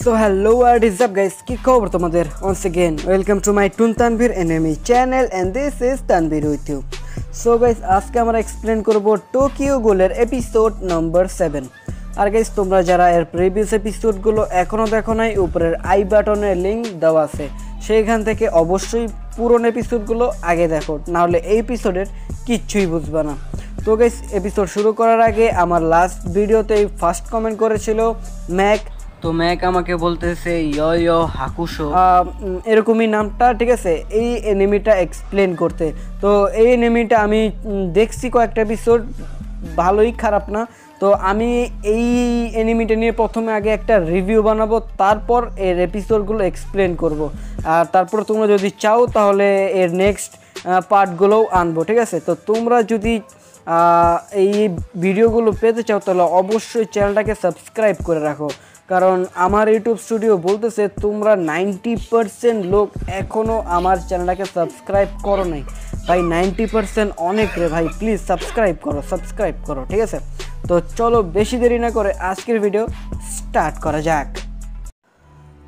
So hello আর আপ guys কি খবর তোমাদের once again. Welcome to my toon Tanvir anime channel and this is Tanvir with you so guys আজকে আমরা এক্সপ্লেন করব টোকিও গোলের এপিসোড নাম্বার সেভেন আর গাইস তোমরা যারা এর প্রিভিয়াস এপিসোডগুলো এখনও দেখো নাই, উপরের আই বাটনের লিঙ্ক দেওয়া আছে। সেইখান থেকে অবশ্যই পুরনো এপিসোডগুলো আগে দেখো, নাহলে এই এপিসোডের কিচ্ছুই বুঝবে না। তো গাইস এপিসোড শুরু করার আগে আমার লাস্ট ভিডিওতেই ফার্স্ট কমেন্ট করেছিল ম্যাক তো ম্যাক আমাকে বলতেছে, ইয় হাকুশো এরকমই নামটা, ঠিক আছে? এই এনিমিটা এক্সপ্লেন করতে। তো এই এনিমিটা আমি দেখছি কয়েকটা এপিসোড ভালোই খারাপ না। তো আমি এই এনিমিটা নিয়ে প্রথমে আগে একটা রিভিউ বানাবো, তারপর এর এপিসোডগুলো এক্সপ্লেন করব। আর তারপর তোমরা যদি চাও, তাহলে এর নেক্সট পার্টগুলোও আনব, ঠিক আছে? তো তোমরা যদি এই ভিডিওগুলো পেতে চাও, তাহলে অবশ্যই চ্যানেলটাকে সাবস্ক্রাইব করে রাখো। কারণ আমার ইউটিউব স্টুডিও বলতেছে, তোমরা নাইনটি পারসেন্ট লোক এখনও আমার চ্যানেলটাকে সাবস্ক্রাইব করো নাই। ভাই নাইনটি পারসেন্ট অনেক রে ভাই প্লিজ সাবস্ক্রাইব করো সাবস্ক্রাইব করো, ঠিক আছে? তো চলো বেশি দেরি না করে আজকের ভিডিও স্টার্ট করা যাক।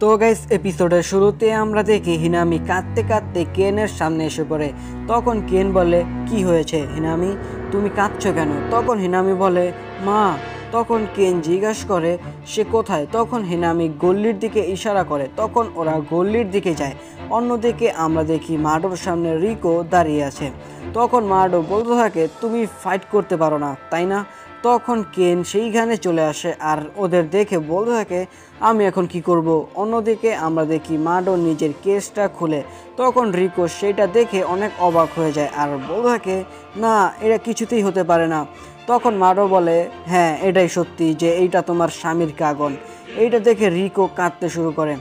তো গাইস এপিসোডের শুরুতে আমরা দেখি, হিনামি কাঁদতে কাঁদতে কেনের সামনে এসে পড়ে। তখন কেন বলে, কি হয়েছে হিনামি? তুমি কাঁদছো কেন? তখন হিনামি বলে, মা তখন কেন জিজ্ঞাস করে, সে কোথায়? তখন হেনামি গল্লির দিকে ইশারা করে, তখন ওরা গল্লির দিকে যায়। অন্যদিকে আমরা দেখি মার্ডোর সামনে রিকো দাঁড়িয়ে আছে। তখন মাডো বলতে থাকে, তুমি ফাইট করতে পারো না, তাই না? তখন কেন সেইখানে চলে আসে আর ওদের দেখে বলতে থাকে, আমি এখন কি করব? অন্যদিকে আমরা দেখি মাডো নিজের কেসটা খুলে। তখন রিকো সেটা দেখে অনেক অবাক হয়ে যায় আর বলতে থাকে, না, এটা কিছুতেই হতে পারে না। তখন মারো বলে হ্যাঁ এটাই সত্যি যে এইটা তোমার স্বামীর কাগন এইটা দেখে রিকো কাঁদতে শুরু করে।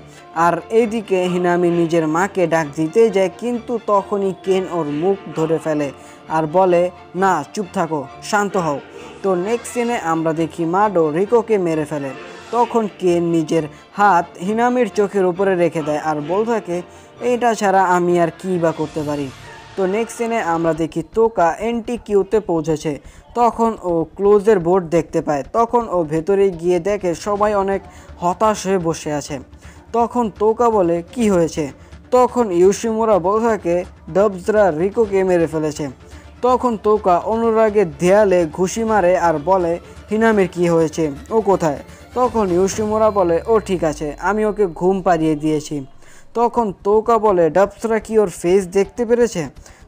আর এইদিকে হিনামি নিজের মাকে ডাক দিতে যায়, কিন্তু তখনই কেন ওর মুখ ধরে ফেলে আর বলে, না, চুপ থাকো, শান্ত হও। তো নেক্সট সিনে আমরা দেখি মাডো রিকোকে মেরে ফেলে। তখন কেন নিজের হাত হিনামির চোখের উপরে রেখে দেয় আর বল থাকে, এইটা ছাড়া আমি আর কী বা করতে পারি? তো নেক্সট সিনে আমরা দেখি তোকা এনটি কিউতে পৌঁছেছে। তখন ও ক্লোজের বোর্ড দেখতে পায়। তখন ও ভেতরে গিয়ে দেখে সবাই অনেক হতাশ হয়ে বসে আছে। তখন তোকা বলে, কি হয়েছে? তখন ইউশিমোরা বল থাকে ডবসরা রিকোকে মেরে ফেলেছে। তখন তোকা অনুরাগের দেয়ালে ঘুষি মারে আর বলে, হিনামের কি হয়েছে? ও কোথায়? তখন ইউশিমোরা বলে, ও ঠিক আছে, আমি ওকে ঘুম পাড়িয়ে দিয়েছি। তখন তোকা বলে ডাবসরা কি ওর ফেস দেখতে পেরেছে?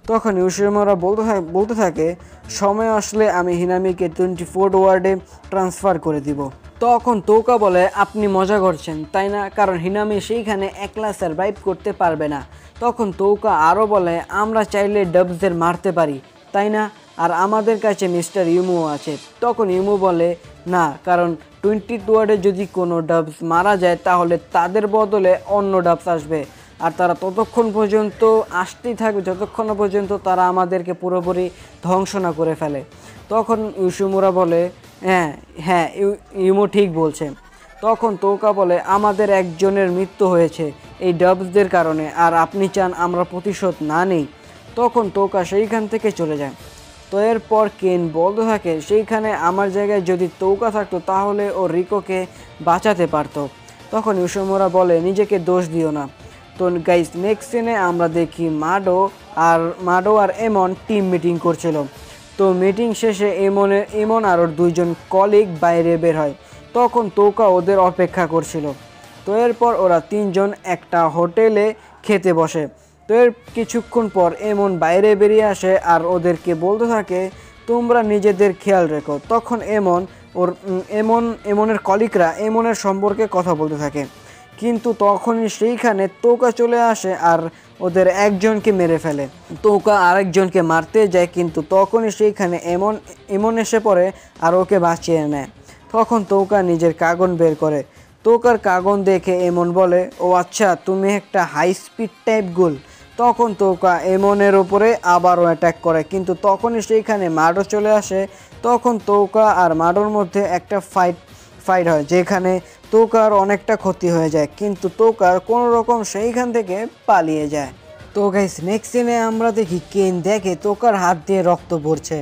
তখন ইউশিমোরা বলতে থা- বলতে থাকে, সময় আসলে আমি হিনামিকে টোয়েন্টি ফোর ওয়ার্ডে ট্রান্সফার করে দিব। তখন তোকা বলে, আপনি মজা করছেন, তাই না? কারণ হিনামি সেইখানে একলা সার্ভাইভ করতে পারবে না। তখন তৌকা আরও বলে, আমরা চাইলে ডাবসদের মারতে পারি, তাই না? আর আমাদের কাছে মিস্টার ইউমো আছে। তখন ইউমো বলে, না, কারণ টোয়েন্টি ওয়ার্ডে যদি কোনো ডাবস মারা যায়, তাহলে তাদের বদলে অন্য ডাবস আসবে। আর তারা ততক্ষণ পর্যন্ত আসতেই থাকবে, যতক্ষণ পর্যন্ত তারা আমাদেরকে পুরোপুরি ধ্বংস না করে ফেলে। তখন ইউসুমুরা বলে হ্যাঁ হ্যাঁ ইউ- ইউমো ঠিক বলছে। তখন তোকা বলে, আমাদের একজনের মৃত্যু হয়েছে এই ডাবসদের কারণে, আর আপনি চান আমরা প্রতিশোধ না নেই? তখন তোকা সেইখান থেকে চলে যায়। তো এরপর কেন বলতে থাকে, সেইখানে আমার জায়গায় যদি তৌকা থাকতো, তাহলে ও রিকোকে বাঁচাতে পারতো। তখন ইউসমোরা বলে, নিজেকে দোষ দিও না। তো গাইস নেক্সট সিনে আমরা দেখি মাডো আর মাডো আর এমন টিম মিটিং করছিল। তো মিটিং শেষে এমনের এমন আর ওর দুইজন কলিগ বাইরে বের হয়। তখন তৌকা ওদের অপেক্ষা করছিল। তো এরপর ওরা তিনজন একটা হোটেলে খেতে বসে। তো এর কিছুক্ষণ পর এমন বাইরে বেরিয়ে আসে আর ওদেরকে বলতে থাকে, তোমরা নিজেদের খেয়াল রেখো। তখন এমন ওর এমন, এমনের কলিকরা এমনের সম্পর্কে কথা বলতে থাকে। কিন্তু তখনই সেইখানে তোকা চলে আসে আর ওদের একজনকে মেরে ফেলে। তোকা আরেকজনকে মারতে যায় কিন্তু তখনই সেইখানে এমন এমন এসে পড়ে আর ওকে বাঁচিয়ে নেয়। তখন তৌকা নিজের কাগন বের করে। তোকার কাগন দেখে এমন বলে, ও আচ্ছা তুমি একটা হাই স্পিড টাইপ গোল তখন তোকা এমনের ওপরে আবারও অ্যাটাক করে। কিন্তু তখনই সেইখানে মাডো চলে আসে। তখন তৌকা আর মাডোর মধ্যে একটা ফাইট ফাইট হয়, যেখানে তোকার অনেকটা ক্ষতি হয়ে যায়, কিন্তু তোকার কোনো রকম সেইখান থেকে পালিয়ে যায়। তো গাইস নেক্সট সিনে আমরা দেখি কেন দেখে তোকার হাত দিয়ে রক্ত পড়ছে।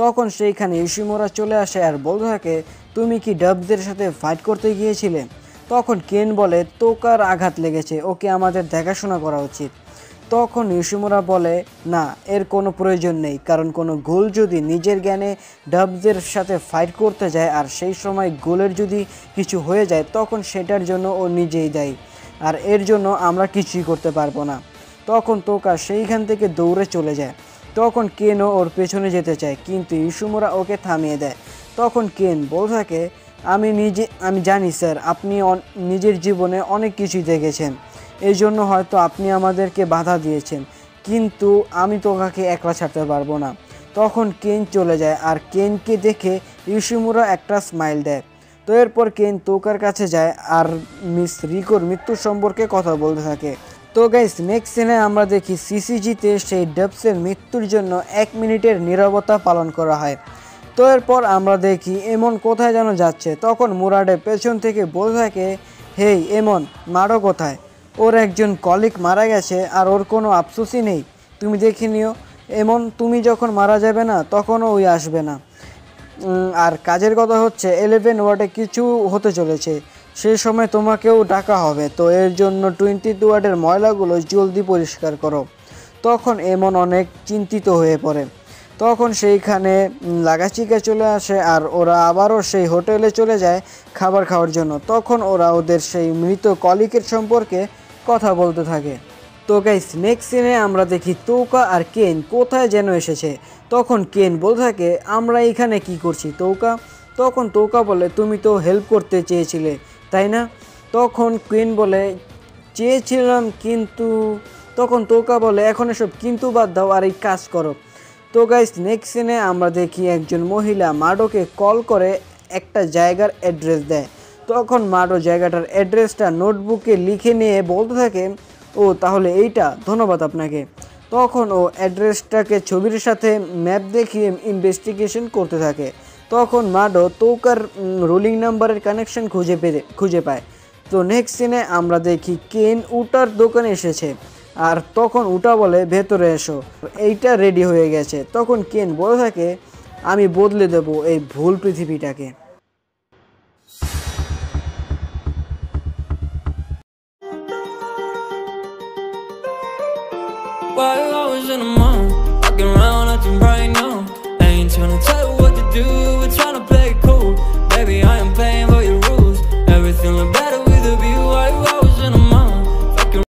তখন সেইখানে ইউশিমোরা চলে আসে আর বলতে থাকে, তুমি কি ডাবদের সাথে ফাইট করতে গিয়েছিলে? তখন কেন বলে, তোকার আঘাত লেগেছে, ওকে আমাদের দেখাশোনা করা উচিত। তখন ইউসুমোরা বলে, না, এর কোনো প্রয়োজন নেই, কারণ কোনো গোল যদি নিজের জ্ঞানে ডাবসের সাথে ফাইট করতে যায় আর সেই সময় গোলের যদি কিছু হয়ে যায়, তখন সেটার জন্য ও নিজেই দেয়। আর এর জন্য আমরা কিছুই করতে পারব না। তখন তোকা সেইখান থেকে দৌড়ে চলে যায়। তখন কেনও ওর পেছনে যেতে চায়, কিন্তু ইসুমোরা ওকে থামিয়ে দেয়। তখন কেন বল থাকে, আমি নিজে, আমি জানি স্যার, আপনি নিজের জীবনে অনেক কিছুই দেখেছেন। এই জন্য হয়তো আপনি আমাদেরকে বাধা দিয়েছেন। কিন্তু আমি তোকাকে একলা ছাড়তে পারব না। তখন কেন চলে যায় আর কেনকে দেখে ইসুমুরা একটা স্মাইল দেয়। তো এরপর কেন তোকার কাছে যায় আর মিস রিকোর মৃত্যুর সম্পর্কে কথা বলতে থাকে। তো গাইস নেক্সট সিনে আমরা দেখি সিসিজিতে সেই ডবসের মৃত্যুর জন্য এক মিনিটের নিরবতা পালন করা হয়। তো এরপর আমরা দেখি এমন কোথায় যেন যাচ্ছে। তখন মুরাডে পেছন থেকে বলতে থাকে, হেই, এমন, মারো কোথায়? ওর একজন কলিক মারা গেছে আর ওর কোনো আফসোসই নেই। তুমি দেখে নিও, এমন তুমি যখন মারা যাবে না, তখনও ওই আসবে না। আর কাজের কথা হচ্ছে এলেভেন ওয়ার্ডে কিছু হতে চলেছে। সেই সময় তোমাকেও ডাকা হবে, তো এর জন্য টোয়েন্টি টু ওয়ার্ডের ময়লাগুলো জলদি পরিষ্কার করো। তখন এমন অনেক চিন্তিত হয়ে পড়ে। তখন সেইখানে লাগাচিকা চলে আসে আর ওরা আবারও সেই হোটেলে চলে যায় খাবার খাওয়ার জন্য। তখন ওরা ওদের সেই মৃত কলিকের সম্পর্কে কথা বলতে থাকে। তো গাইস নেক্সট সিনে আমরা দেখি তৌকা আর কেন কোথায় যেন এসেছে। তখন কেন বলতে থাকে, আমরা এখানে কি করছি? তৌকা, তখন তৌকা বলে, তুমি তো হেল্প করতে চেয়েছিলে, তাই না? তখন কেন বলে, চেয়েছিলাম কিন্তু তখন তৌকা বলে, এখন এসব কিন্তু বাদ দাও আর এই কাজ করো। তো গাইস নেক্সট সিনে আমরা দেখি একজন মহিলা মাডোকে কল করে একটা জায়গার অ্যাড্রেস দেয়। তখন মাডো জায়গাটার অ্যাড্রেসটা নোটবুকে লিখে নিয়ে বলতে থাকে, ও, তাহলে এইটা, ধন্যবাদ আপনাকে। তখন ও অ্যাড্রেসটাকে ছবির সাথে ম্যাপ দেখিয়ে ইনভেস্টিগেশন করতে থাকে। তখন মাডো তৌকার রোলিং নাম্বারের কানেকশন খুঁজে পেয়ে, খুঁজে পায়। তো নেক্সট সিনে আমরা দেখি কেন উটার দোকানে এসেছে। আর তখন উটা বলে, ভেতরে এসো। এইটা রেডি হয়ে গেছে। তখন কেন বলে থাকে, আমি বদলে দেব এই ভুল পৃথিবীটাকে। I was in the mall, walking around acting right now. ain't trying to tell you what to do, we're trying to play it cool. Baby, I am playing by your rules. Everything look bad.